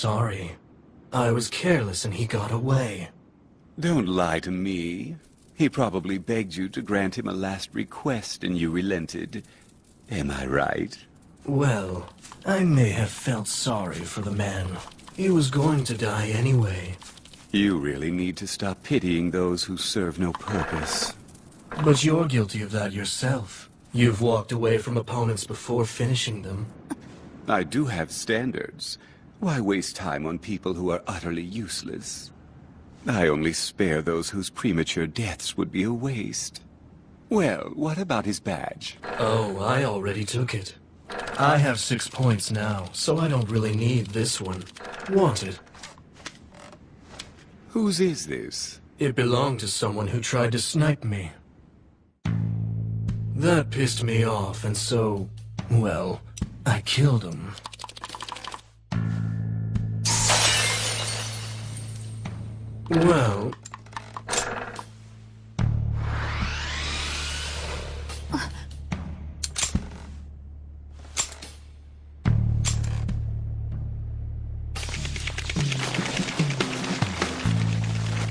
sorry. I was careless and he got away. Don't lie to me. He probably begged you to grant him a last request and you relented. Am I right? Well, I may have felt sorry for the man. He was going to die anyway. You really need to stop pitying those who serve no purpose. But you're guilty of that yourself. You've walked away from opponents before finishing them. I do have standards. Why waste time on people who are utterly useless? I only spare those whose premature deaths would be a waste. Well, what about his badge? Oh, I already took it. I have six points now, so I don't really need this one. Wanted. Whose is this? It belonged to someone who tried to snipe me. That pissed me off, and so, well, I killed him. Well...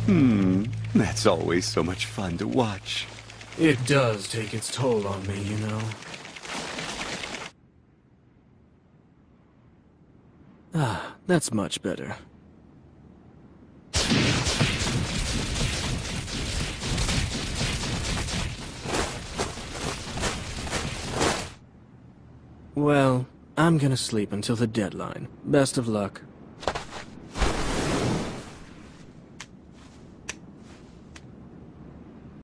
Hmm, that's always so much fun to watch. It does take its toll on me, you know. Ah, that's much better. Well, I'm gonna sleep until the deadline. Best of luck.